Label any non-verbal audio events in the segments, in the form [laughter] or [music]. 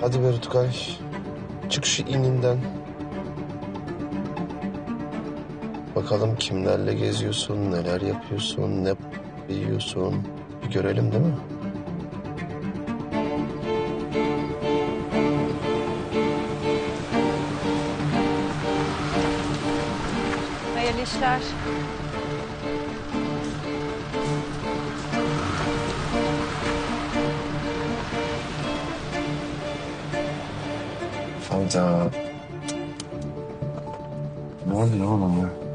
Hadi be Rutkay. Çık şu ininden. Bakalım kimlerle geziyorsun, neler yapıyorsun, ne yiyorsun. Bir görelim değil mi? Hayırlı işler. Hayda. Ne oluyor?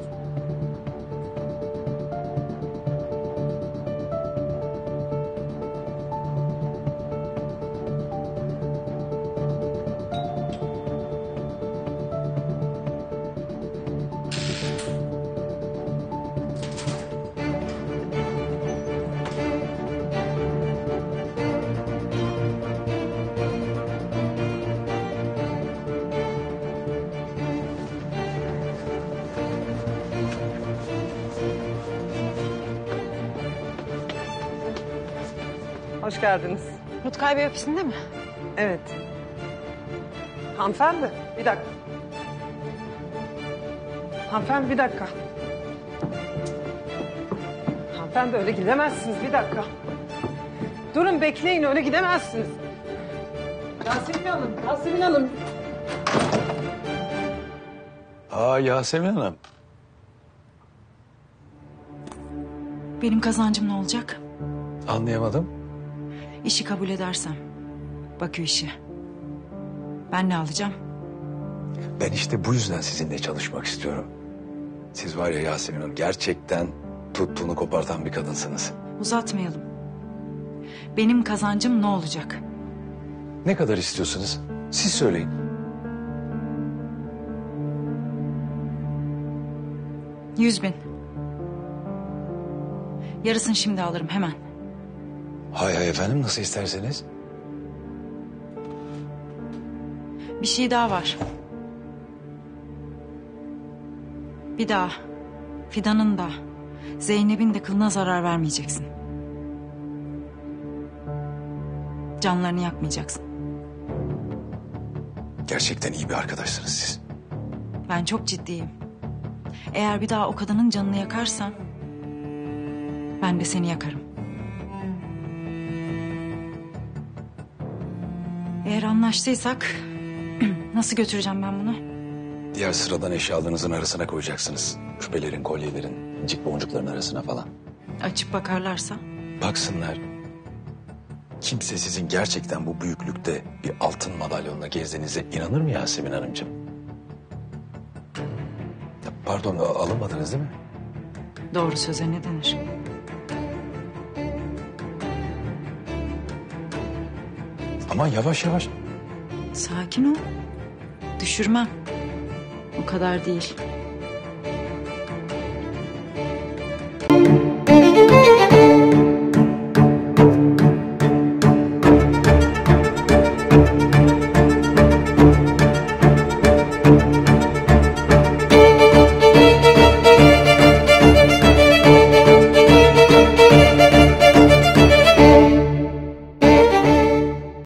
Hoş geldiniz. Rutkay Bey ofisinde mi? Evet. Hanımefendi bir dakika. Hanımefendi bir dakika. Hanımefendi öyle gidemezsiniz bir dakika. Durun bekleyin öyle gidemezsiniz. Yasemin Hanım, Yasemin Hanım. Aa Yasemin Hanım. Benim kazancım ne olacak? Anlayamadım. İşi kabul edersem. Bakü işi. Ben ne alacağım? Ben işte bu yüzden sizinle çalışmak istiyorum. Siz var ya Yasemin Hanım gerçekten tuttuğunu kopartan bir kadınsınız. Uzatmayalım. Benim kazancım ne olacak? Ne kadar istiyorsunuz? Siz söyleyin. Yüz bin. Yarısını şimdi alırım hemen. Hay hay efendim nasıl isterseniz. Bir şey daha var. Bir daha. Fidan'ın da, Zeynep'in de kılına zarar vermeyeceksin. Canlarını yakmayacaksın. Gerçekten iyi bir arkadaşsınız siz. Ben çok ciddiyim. Eğer bir daha o kadının canını yakarsan... ...ben de seni yakarım. Eğer anlaştıysak... [clears throat] ...nasıl götüreceğim ben bunu? Diğer sıradan eşyalarınızın arasına koyacaksınız. Küpelerin, kolyelerin, incik boncukların arasına falan. Açıp bakarlarsa... Baksınlar. Kimse sizin gerçekten bu büyüklükte bir altın madalyonla gezdiğinize inanır mı Yasemin Hanımcığım? Ya Pardon alınmadınız değil mi? ...doğru söze ne denir? Aman yavaş yavaş. Sakin ol. Düşürmem. O kadar değil.